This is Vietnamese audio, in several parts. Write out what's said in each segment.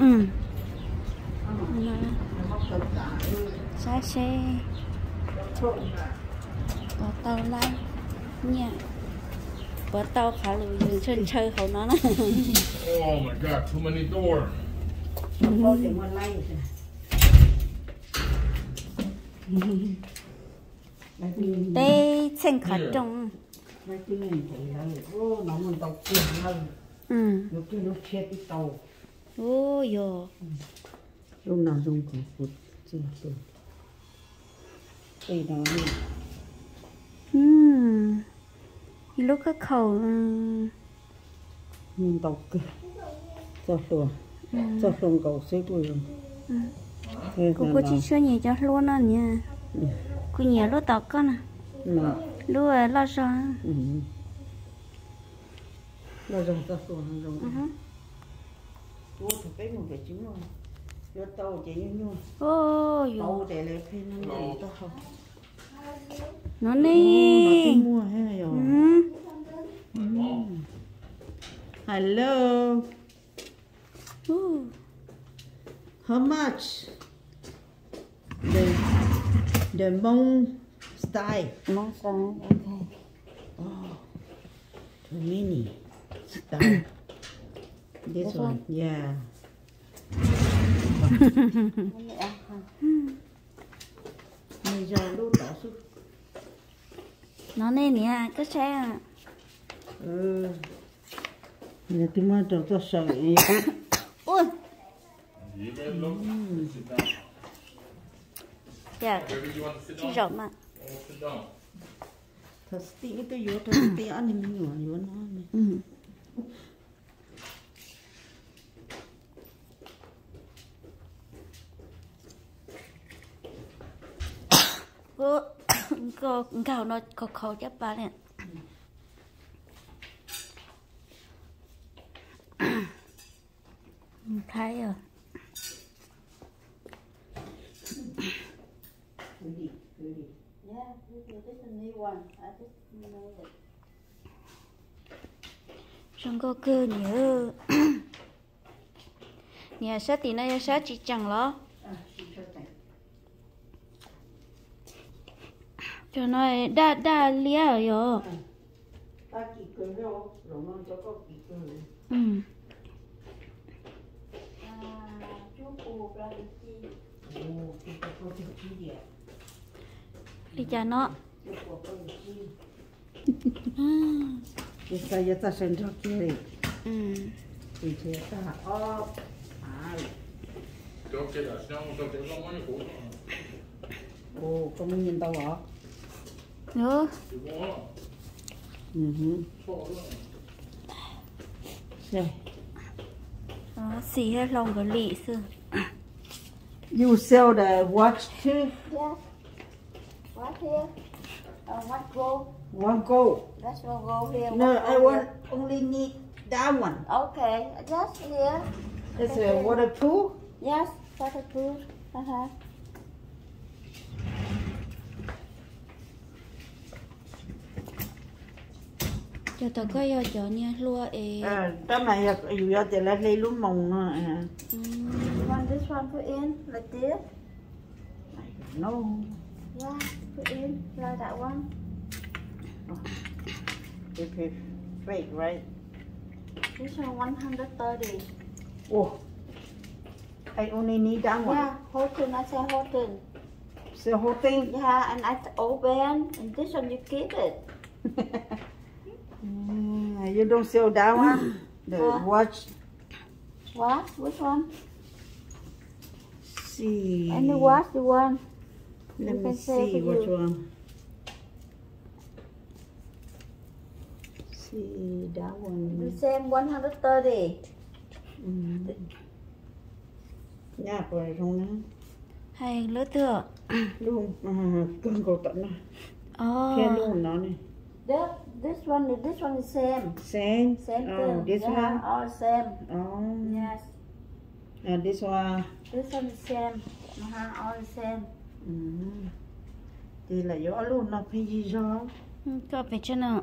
ừ. Xa xe. Bỏ tàu lại nha. Bỏ tàu khá dừng trên chơi hậu nó nè Oh my god, too many tin tê chân khá trông ừ. Lúc kia lúc chết cái tàu. Ô yo Lúc nào dùng cổ phút Chưa tôi Đây đó ừ. Lúc cái khẩu ừ. Mình tàu kia Cho luôn Cho luôn cầu xếp luôn Thế cô là cô chỉ cho nhỉ cho luôn à nha cô nhỉ lúc tao con à? Lúc ấy lo sao ừ. Nó dùng cho luôn nó Ừ hứ. Ô, thật cái một cái chứng rồi Vô tàu chỉ như nhau ô yo Tàu để lấy phê nó tao không nó nó nè tính mua hay rồi. Ừ Hello. Ừ How much? The the Hmong style. mong sao ok Too many style. This This one, one? yeah. Nó nè nè cái xe Ừ. Giờ tôi mới cho tôi sợ down. dạ chỉ rộng mà. Thật tí tôi vô thật tí ăn thì mình nhỏ vô nó này. ừ cô cô gạo nó có khẩu chấp ba nè thấy rồi Ready, ready. Yeah, this is a new one. I just know it. Có cơ nhớ. Nhà sát thì nó sát chỉ chẳng lo. À, cho nó đa đa lia cười. Ừ. Chí địa. Đi cho nó. Ừ. Sẽ ta ốp. À, Don't get that. Don't don't get that money for ồ, có muốn nhìn tao hả? Nhớ. Ừ. Oh, look. Rồi. Đó, xì hết lòng cái lì xưa. You sell the watch too? Yeah. What here? Uh, what go? One go. Let's go go here. No, I want only need that one. Okay, just here. It's a waterproof. Yes, waterproof. Uh-huh. cho tao có yêu cho nha lúa ê Ờ, này là dù cho thì lấy luôn mồng nữa. à. you want this one put in like this No. yeah put in like that one If it's fake, right? this one 130 Oh. I only need that one. yeah Horton I say Horton So whole thing. yeah and I open and this one you keep it Mm, you don't sell that one? The Uh. watch. what which one See. any watch you want Let You me see which one. See that the one. same 130 Mm. Nhà của trong nó hay lứa thừa luôn cơn cổ tận nó oh khe luôn nó này That, this one, this one is same. same Same oh thing. this yeah, one all same. oh Yes. and this one This one is same. Uh-huh, all same. mm. thì là gió luôn nó phải gì gió Có phải cho nó.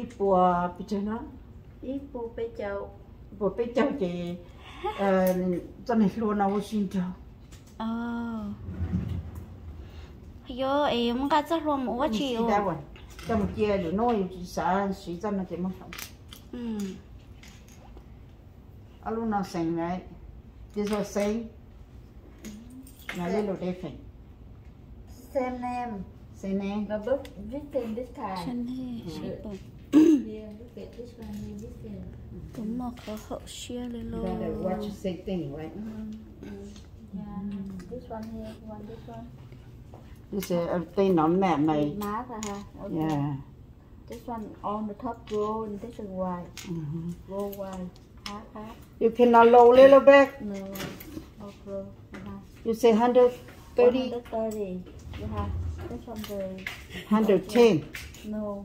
Ít bùa bị chơi nó ít bố bé cháu bùa bé cháu chị ờ cho này luôn nào xin cho ờ. Yo em cả rất luôn đã vậy cho một chia rồi nói sợ sĩ cho nó chỉ mất không ừ. À lúc nào sinh này this was sinh này lên đồ đẹp phải. Same name, sinh nè but both written this time. chân he ship Here, look at this one here, written. cũng một khó hậu share lên luôn Gotta watch the same thing right Yeah, this one here, one this one. this is everything nó mẹ mày Mark, uh-huh. Okay. yeah This one on the top row and this one wide. Mhm. Row wide. Half, half. you cannot low little bit No, off row. Uh-huh. you say 130 130. You have this one the 110 no.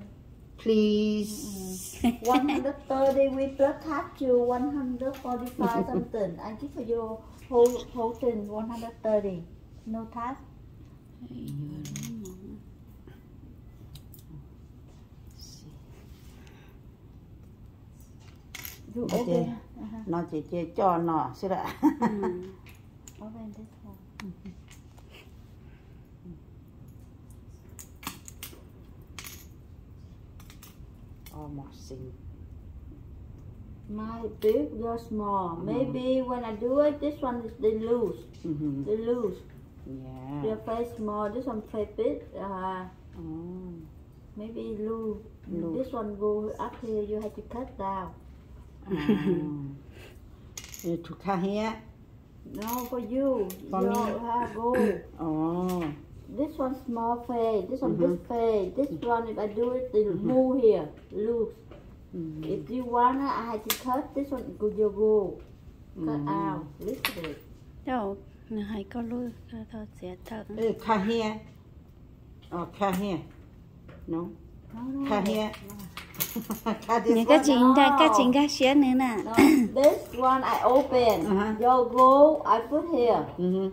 Please 130 we plus half to 145 something. I give for you whole whole thing 130. No tax. You Okay. open. Uh-huh. nó chỉ cho nó sẽ đã Open this one. Almost sing My big, your small. Maybe when I do it, this one is they lose. Mhm. They lose. yeah They're very small. This one very big. Uh, oh. maybe lose. Lose. This one go up here. You have to cut down. um, to cut here No, for you. For you me? have go. oh This one small face. This one Mhm. big face. This one, if I do it, they move here. Loose. Mhm. If you wanna, I have to cut. This one go you go. Cut Mhm. out. Little bit. nó hay có có thôi sẽ thật Eh, cut here oh cut here no No, no. cut here cut this những cái one chuyện ra cái chuyện các share nữa nè No, this one I open. Uh-huh. Your go, I put here. Mhm.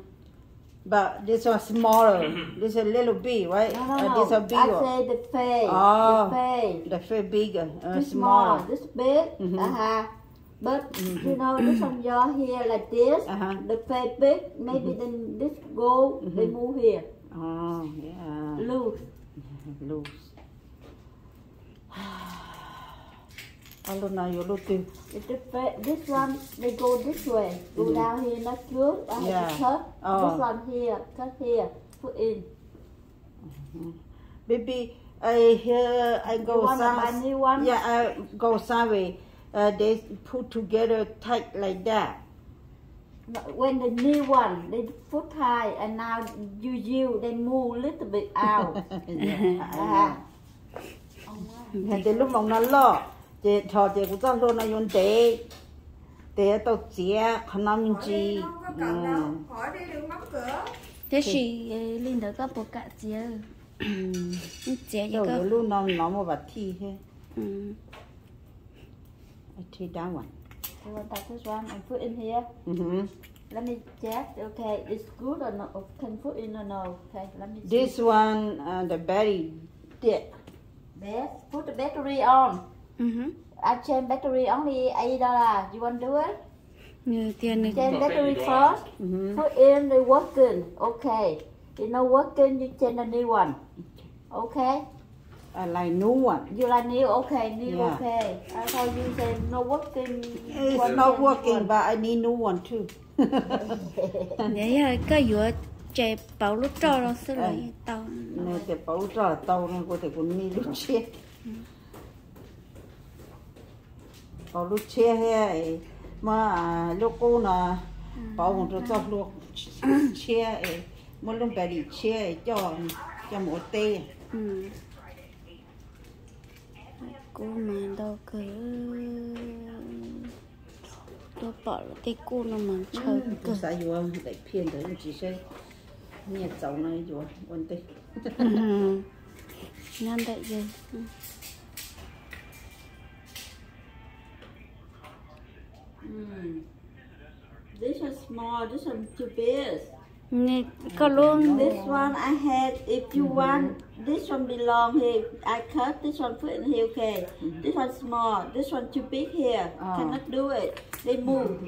But this one smaller. This a little big, right? No, no, Uh, no. this a I bigger. say the face. Oh. The face. The face bigger, uh, This smaller. small. This big. Mhm. Uh-huh. But you know, this one your here like this. Uh-huh. The face big. Maybe then this go, they move here. Oh, yeah. Loose. Loose. If the this one they go this way. Go Mhm. down here, not good. I have Yeah. to cut. Oh. This one here, cut here, put in. Baby, I hear I go some. Yeah, I go somewhere. Uh, they put together tight like that. when the new one they put high and now you you they move little bit out yeah, uh, know. thì lúc mà nó lo luôn nó dùng để để tao chia không nắm những gì hỏi đi đừng mắm cửa thế thì linh đó có bộ cả chia chia gì đâu có lúc nó nó mà bắt thi hết ừ thi đá one you want that this one and put in here Mhm. let me check okay it's good or not? Can put in or no okay let me this one uh, the berry dead best put the battery on ừ I change battery only eight dollar you want do it? Này. Change Okay, battery first Mhm. put in the working. Okay you know working you change a new one. Okay I like new one. You like new? Okay, new. Yeah. Okay. I thought you said no working. it's one not working one. but I need new one too. Để là cái vừa chạy bảo lúc trò nó sẽ lấy tao? Nên thì bảo trợ tàu nó có thể cũng đi lúc chia bảo lúc chia hay mà lúc cô là bảo một chỗ cho lúc ấy mà lúc bé đi chia cho cho một tê. Ừ. Cô mà đâu cứ tôi bỏ là cái cô nó mà chơi cứ cơ. sao vô để phiền tới chỉ sẽ nhẹ cháu này vô vấn đề ừ. Nên tại gì ừ. Mm. This one small. This one too big. nè có luôn This one I had, if you want, this one belong here. I cut this one, put in here, okay. This one small, this one too big here. Ah. Cannot do it. They move.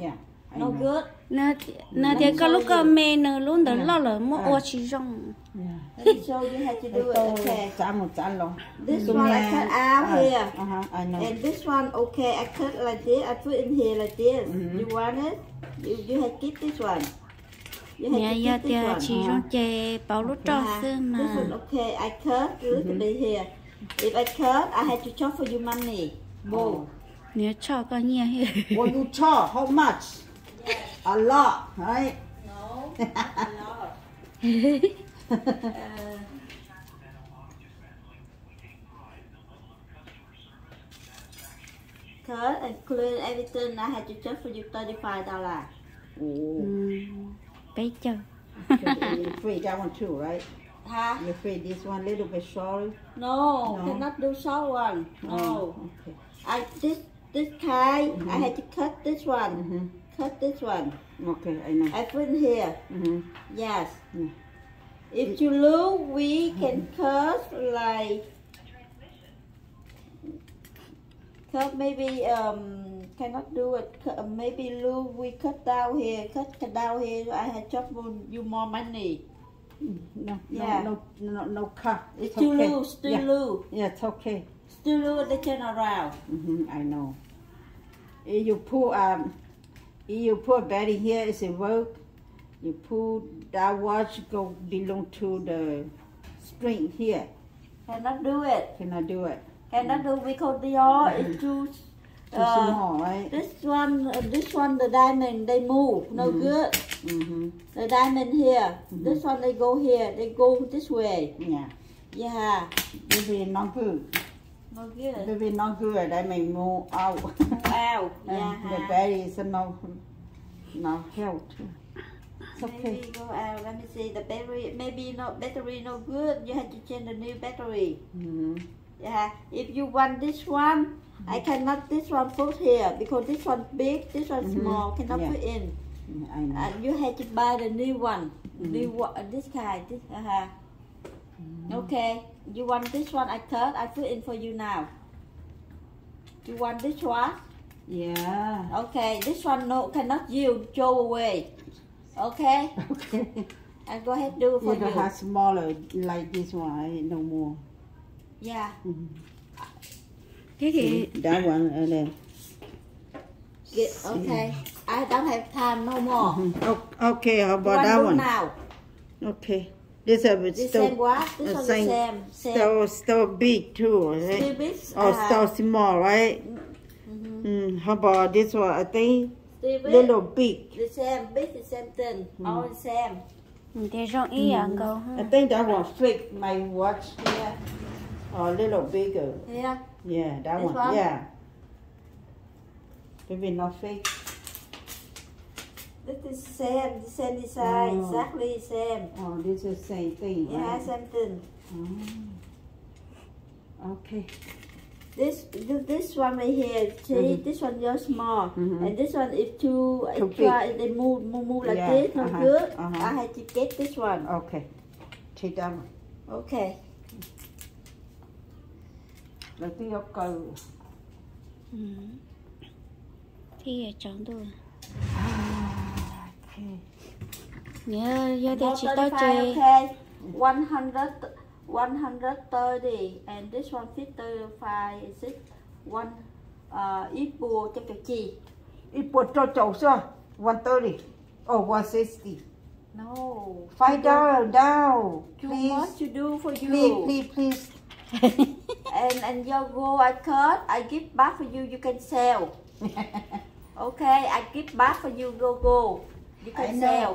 yeah I No good. nè nè thì có lúc có mẹ nè luôn đó lo là mua ô chỉ rong yeah Let me show you how to do it. Okay. chán một chán luôn This Tung one I cut out Ah, here. uh-huh, I know And this one, okay, I cut like this. I put in here like this. Mhm. You want it? You you have keep this one. You have nhà to giờ keep thì this one. chỉ rong chè bảo lúc trò xưa This mà one, okay, I cut. Look at it here. If I cut, I have to chop for you money. Whoa. Oh. nếu cho có nhiều What you charge? How much? A lot, right? No, no. Cut and clean everything. I had to charge for you thirty-five dollar. Oh, bây giờ you free that one too, right? Huh? You free this one little bit short. No, No. cannot do short one. No. Oh, okay. I this this kind. I had to cut this one. Mm-hmm. Cut this one. Okay, I know. I put here. Mm-hmm. Yes. Mm. If you look, we can cut like cut maybe um cannot do it. Cut, uh, maybe look we cut down here, cut, cut down here. I chop more, you more money. No, Yeah. no, no, no, no cut. It's too okay. loose, still yeah. loose, Yeah, it's okay. still loose. They turn around. Mm-hmm, I know. You put um, you put Betty here, it's a work. You put that watch go belong to the spring here. Cannot do it. Cannot do it. Cannot do because they are it's too. Too Uh, small, right? this one, uh, this one, the diamond they move. No Mhm. good. Mm-hmm. The diamond here. This one they go here. They go this way. Yeah. Yeah. Maybe not good. No good. Maybe not good. That may move out. Wow. and Yeah. the berry is no, no health. It's Maybe okay. go out. Let me see. The battery. Maybe not battery no good. You have to change the new battery. Mm-hmm. Yeah. If you want this one, I cannot this one put here because this one big, this one Mhm. small. Cannot Yeah. put in. I know. And you have to buy the new one. New one. uh, This kind. This. Uh-huh. Okay. You want this one? I cut. I put in for you now. You want this one? Yeah. Okay. This one no cannot you throw away. Okay. Okay. And go ahead do it for You don't you. have smaller like this one. I no more. Yeah. Mhm. thế thì That one and then. Get, okay. I don't have time no more. Mhm. O- Okay, how about One that do one? now. Okay. This is This still same what? This the same- the same. Same. still still big too, Still big. Oh, uh, still small, right? mhm. Mm, how about this one? I think Still big. little big. The same. Big the same thing. All the same. thì rong ý à cầu I think that one fit my watch here. Or a little bigger. Yeah. Yeah, that one. one? Yeah. Maybe not fake. This is same. The same design. Oh. Exactly the same. Oh, this is same thing. Yeah, right? same thing. Oh. Okay. This this- one right here, see, Mhm. this one just small, Mhm. and this one is too Too extra. They move move, move like Yeah, this, no uh-huh, good. uh-huh. I had to get this one. Okay. Take that one. Okay. Lấy tí ốc cầu. ừ. thì chọn tôi Okay. Nhớ giờ thì More chỉ tao 35, chơi okay. 100, 130, and this one fit 35, is it? One, uh, equal cho cái chi? Ít bột cho chậu sao? 130. Oh, 160. No. Five dollar down. Too Please. much to do for you. Please, please, please. and and your go I cut, I give back for you, you can sell. Okay, I give back for you, go go. You I can know. sell.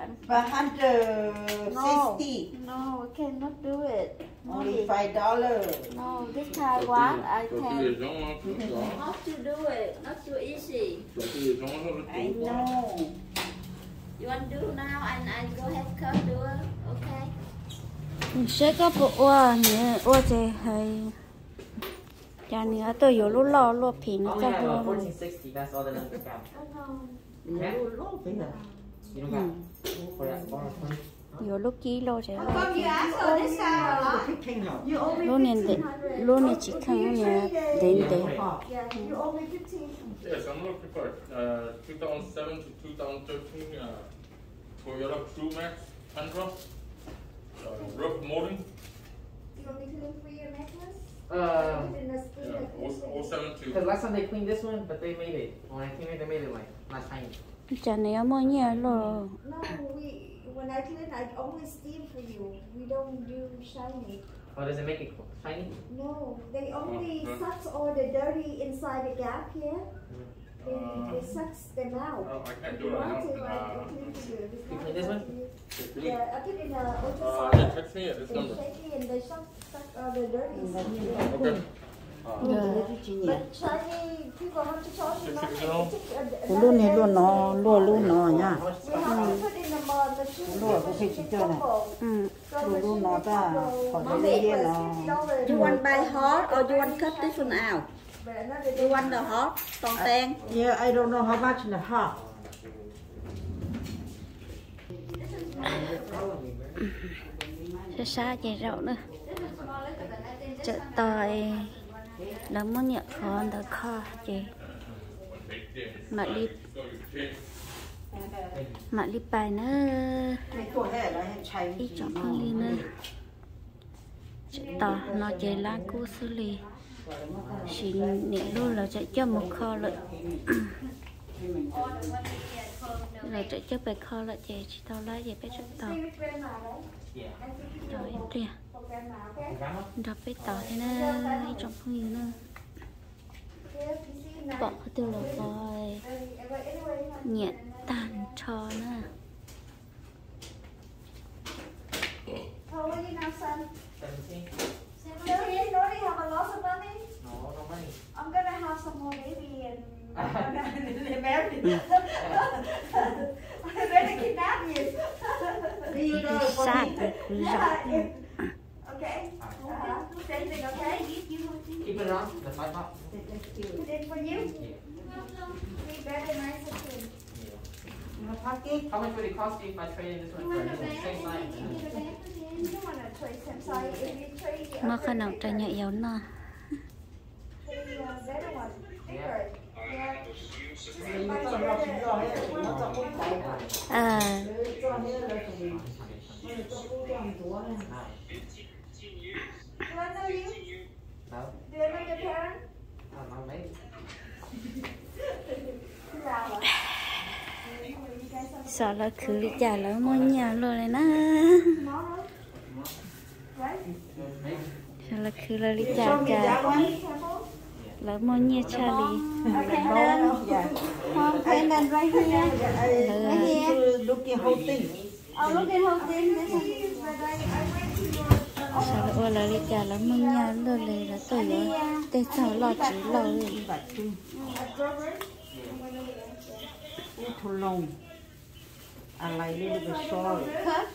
And 160. no, I cannot do it. Only five dollar. No, this kind one I can. có. Not to do it, not so easy. I know. You want to do now and I go ahead cut do it, okay? bộ ô nhớ ô thì hay cho nữa tôi yếu lúc lo lúc phí nó Only cho have uh, luôn 1460, that's all the numbers bar. nhiều lúc ký lô sẽ How lo come you ask for this size a lot? Picking up. You only lô này để 1500. lô này chỉ khăn nhà đến để you only 15. Yes, I'm looking for uh, 2007 to 2013 uh, Toyota Max Tundra. Uh, roof molding. You want me to look for your necklace? Uh, Put it in the screen Yeah, like this. 0- 07 to because last time they cleaned this one, but they made it. When I came in, they made it like not shiny. chả này mua nhà lô No, we when I clean, I only steam for you. We don't do shiny. Oh, does it make it shiny? No, they only Oh, sucks all the dirty inside the gap here. They, Uh, they sucks them out. Oh, I can't If do you it want to. I Uh, can you. You clean this one? you. you- Yeah, I put in a Uh, ultrasound. yeah, text me at this number. and they suck, suck all the dirty. Okay. You uh, luôn này luôn nó luôn luôn nó nha. The the có khi machine chỉ cho này. ừ Luôn luôn nó ta, khỏi đi necklace, nó. $50. You want buy hot or you want cut this one out? You want the hot? Tong tang? Yeah, I don't know how much in the half. xa xa chạy rậu nữa chợ tỏi là mua nhựa khó đỡ kho chị mà đi mà đi bài nữa ít chọn con đi nữa chợ tỏi nó chạy lá cú xử lý xin nhẹ luôn là sẽ cho một kho lợi là sẽ cho bài kho lợi chị chỉ tao lấy về bé chợ tỏi See which rồi tiền đọc bé thế nữa trong không nhiều nữa bỏ từ lò rồi nhẹ tàn trò nữa How old are you now, son? 17? Seventeen. You already have a lot of money. No, no money. I'm gonna have some more baby and I'm gonna marry you. I'm gonna kidnap you. Đi đâu có sát đi. rõ Yeah, if- okay. Uh, same thing, okay? Keep it on the five up. Put in for you. Be better, nice and clean. Nó phát cái How much would it cost you if I traded this one for a new one? Same size. You don't wanna trade same size. If you trade the mà other khả năng big trái nhẹ yếu nè one, trade the uh, better one, bigger. Yeah. nó cho nó chỉ cho hết, nó cho cũng phải. à Cho hết là chỉ- nó cho cũng làm chúa này. Do I know you? No? Do I know your parents? I don't mà khả năng trả ạ? yếu nè à sợ là cứ đi trả lỡ mua nhà rồi này nè tomorrow? Right? Maybe. sợ là cứ là đi trả Show me trả that one. Careful. lỡ mua nhà cha đi No, yeah. Mom, and then right here. Need to look at whole thing. Oh, look at whole thing. This one. But I, I went to your sợ là ôi là đi trả lỡ mua nhà rồi này là tôi rồi tôi sợ lo chỉ lo But chung, at Grover. too too long. I like little bit short. Cut.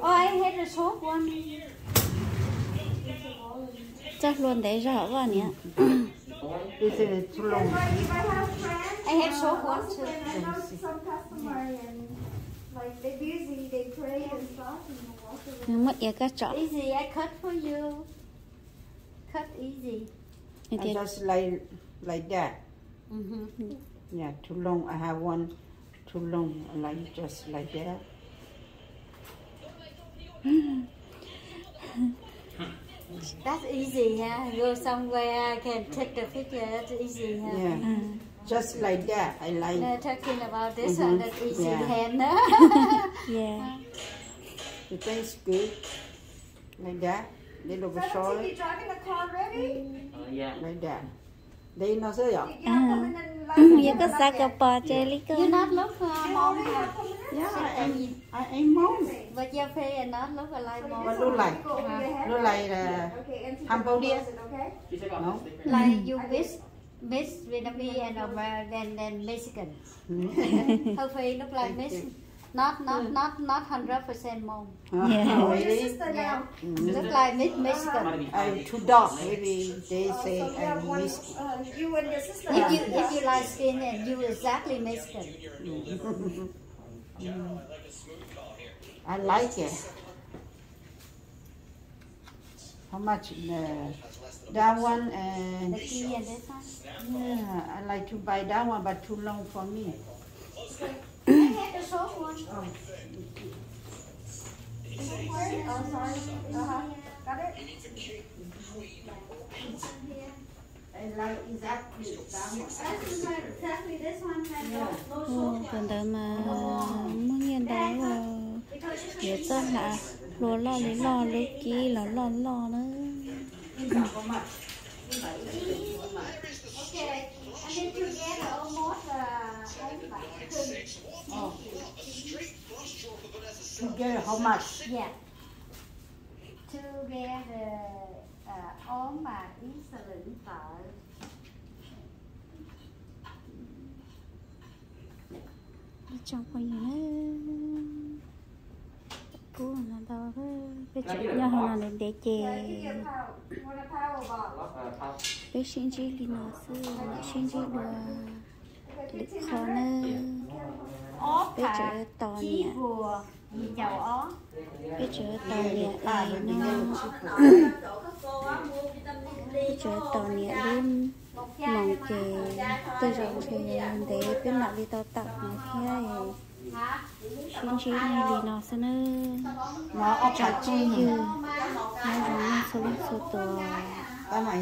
Oh, I had a short one. chắc luôn để rõ quá nhỉ This is too long. I have short one too. know some customer and like they busy, they pray and stuff and mất yếu các chọn Easy, I cut for you. Cut easy. thế just like like that. Mm-hmm. Yeah, too long. I have one too long. I like just like that. That's easy, yeah. Go somewhere, can take the picture. That's easy, yeah. Yeah, à just like that. I like. No, talking about this Mhm, one, that's easy yeah. hand. yeah The thing's good. Like that. Little bit short. you driving the car ready? Uh, yeah. Like that. Đây nó sẽ ạ. You have come in and like như có xa cà bò chơi lý cơ you not look uh, You mom? Yeah, I am. I am mom. but your face and not look alike mom. What look like? Look like uh, and Cambodia. You No. Like you miss, miss Vietnamese and American and then Mexican. Her face look like Miss. Not not not not hundred percent mom. Yeah. Oh, Your really? sister now. Look like Miss Michigan. I'm too dark. Maybe they say so you I'm one, whiskey. uh, you and your sister. If you two if you like skin and you exactly Mexican. I like it. How much? Uh, that one and The key and this one. yeah, I like to buy that one, but too long for me. Oh, còn one. mà muốn nhìn đó là nhớ is hả là lo lo lý lo lý kí lo lo lo nữa How much? Okay, and then together almost uh, eight baht. Oh. Together, how much? Yeah. Together uh, all my insulin đi trong coi gì nữa cú là đâu cái cái chuyện nhau là nên để chè. Cái xin chỉ lý nó sư xin chỉ lịch 1500. khó nữa thả chữ to chí cái chữ to nhẹ này nó cái chữ to nhẹ chai mong mà. kề tôi rồi thì để bên lại đi tao tập nó kia hả xin chỉ này lý nó nữa Nó ốc chả chi như nhỉ? nó giống như số số này